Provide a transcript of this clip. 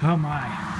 Oh my.